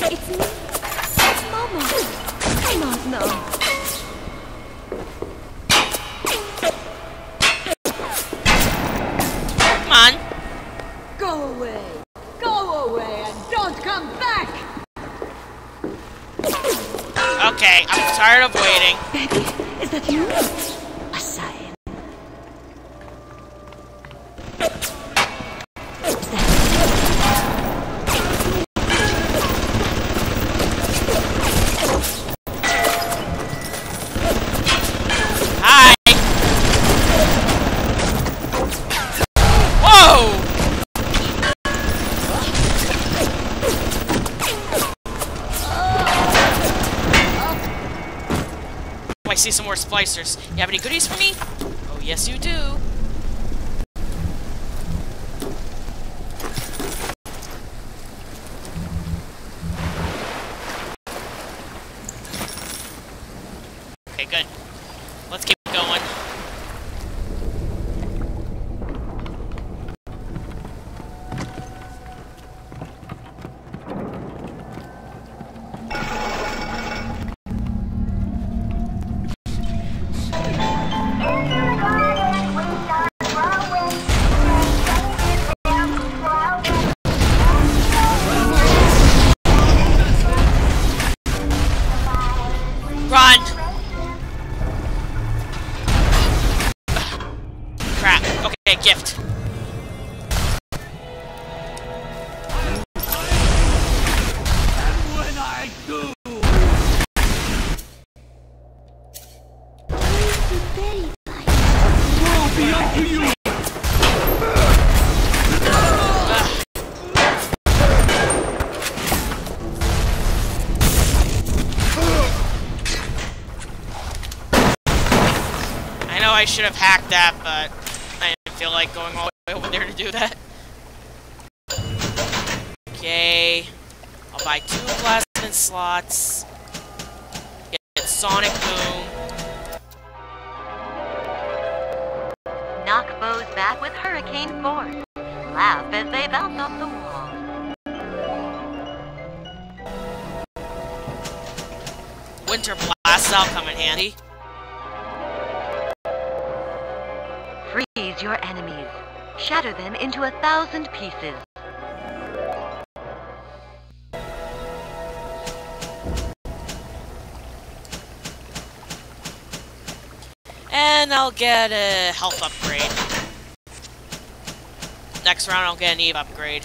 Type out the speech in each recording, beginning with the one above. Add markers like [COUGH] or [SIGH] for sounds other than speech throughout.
It's me. It's Momo. Come on now. Come on. Go away. Go away and don't come back. Okay, I'm tired of waiting. Becky, is that you? Splicers. You have any goodies for me? Oh, yes you do. Okay, good. Crap. Okay, gift. I know I should have hacked that, but feel like going all the way over there to do that. Okay. I'll buy two plasmid slots. Get Sonic Boom. Knock foes back with hurricane force. Laugh as they bounce off the wall. Winter Blast, that'll come in handy. Your enemies. Shatter them into a thousand pieces. And I'll get a health upgrade. Next round, I'll get an Eve upgrade.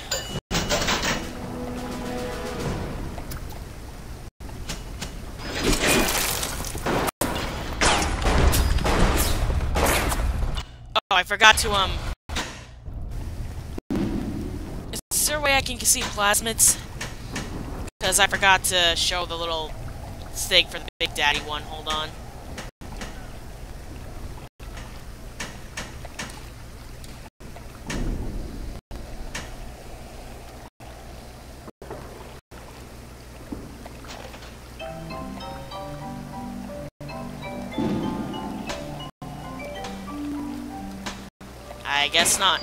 I forgot to, um... Is there a way I can see plasmids? Because I forgot to show the little thing for the Big Daddy one. Hold on. I guess not.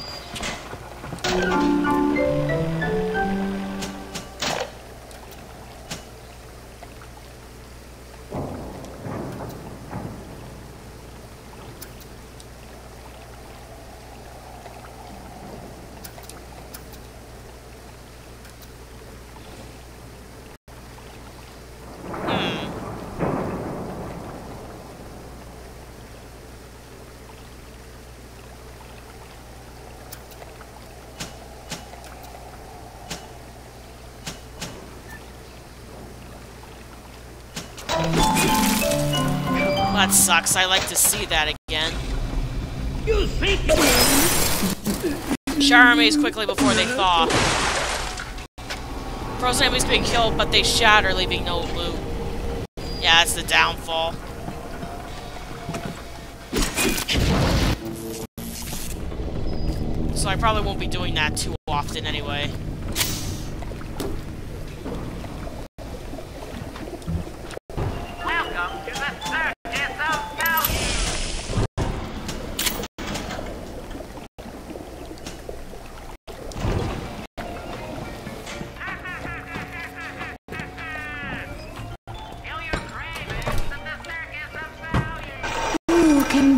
That sucks. I like to see that again. Shower enemies quickly before they thaw. Frozen enemies being killed, but they shatter, leaving no loot. Yeah, that's the downfall. So I probably won't be doing that too often anyway.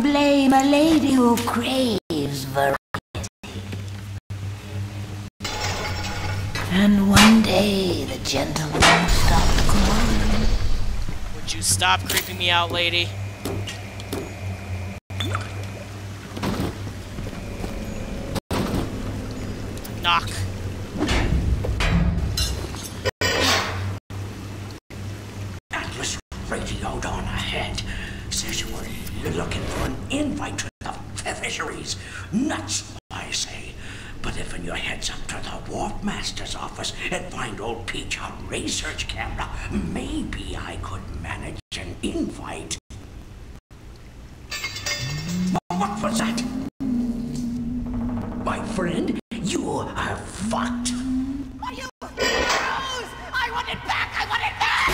Blame a lady who craves variety. And one day the gentleman stopped calling. Would you stop creeping me out, lady? Knock. Nuts, I say. But if in your heads up to the Wharf Master's office and find old Peach on research camera, maybe I could manage an invite. What was that? My friend, you are fucked. Are you... Rose! I want it back! I want it back!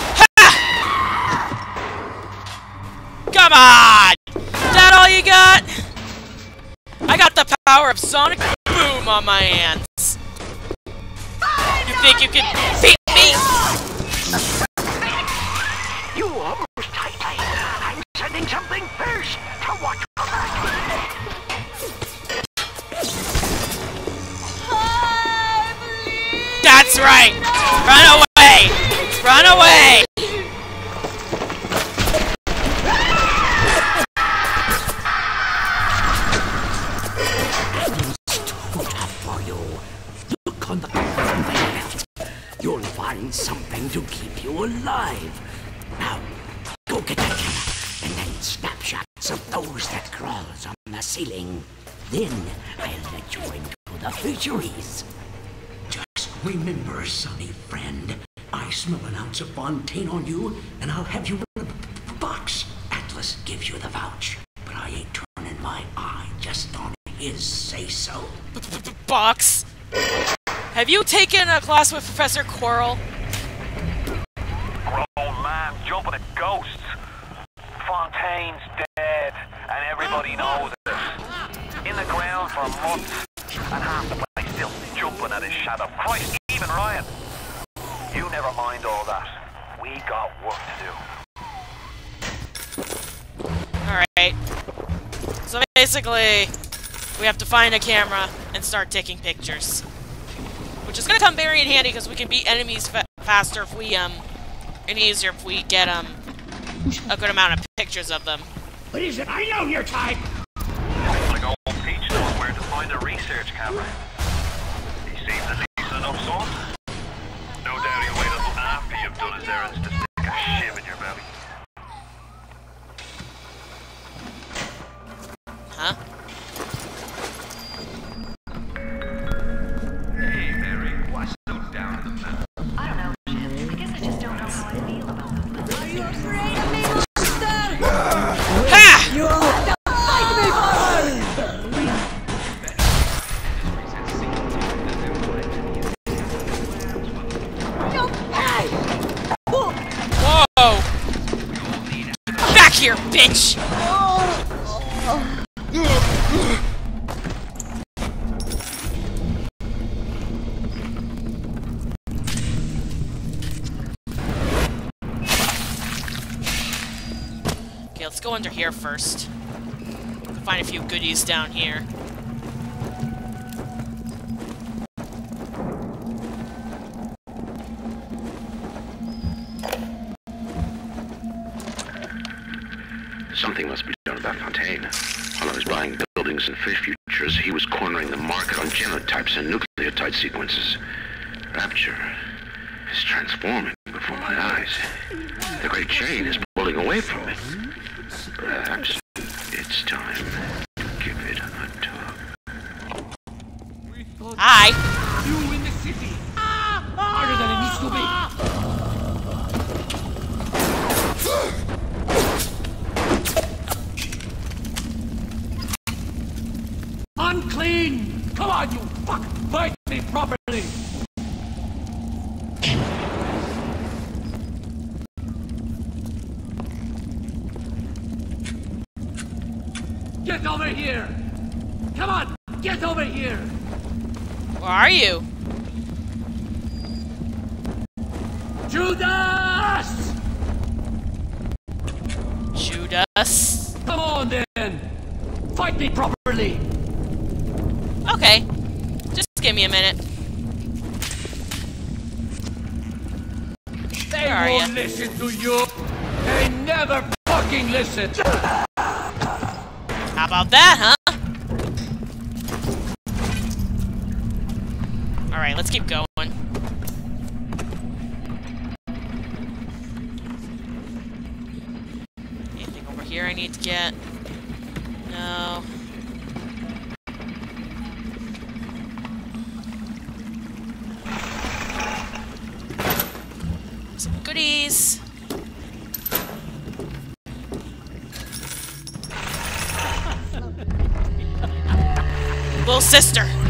Come on! Got the power of sonic boom on my hands. You think you can beat me? You almost tight. Uh, I'm sending something first to watch. That's right! Run away! Run away! You'll find something to keep you alive. Now, go get that camera and then snapshots of those that crawls on the ceiling. Then I'll let you into the fisheries. Just remember, sonny friend, I smell an ounce of Fontaine on you, and I'll have you in a box. Atlas gives you the vouch, but I ain't turning my eye just on his say-so. The [LAUGHS] box! Have you taken a class with Professor Quirrell? grown man jumping at ghosts. Fontaine's dead, and everybody knows it. In the ground for months, and half the place still jumping at his shadow. Christ, even Ryan. You never mind all that. We got work to do. Alright. So basically, we have to find a camera and start taking pictures. Which is gonna come very in handy because we can beat enemies fa faster if we, um, and easier if we get, um, a good amount of pictures of them. What is it? I know your type! Like old Peach knows where to find a research camera. He seems a decent enough sort. Here, bitch! Okay, let's go under here first. Find a few goodies down here. About Fontaine. While I was buying buildings and fish futures, he was cornering the market on genotypes and nucleotide sequences. Rapture is transforming before my eyes. The great chain is pulling away from me. Perhaps it's time to give it a tug. Hi! Get over here! Where are you? Judas! Judas? Come on then! fight me properly! Okay. Just give me a minute. They Where are won't ya? listen to you! They never fucking listen! How about that, huh? Let's keep going. Anything over here I need to get? No. Some goodies. [LAUGHS] Little sister.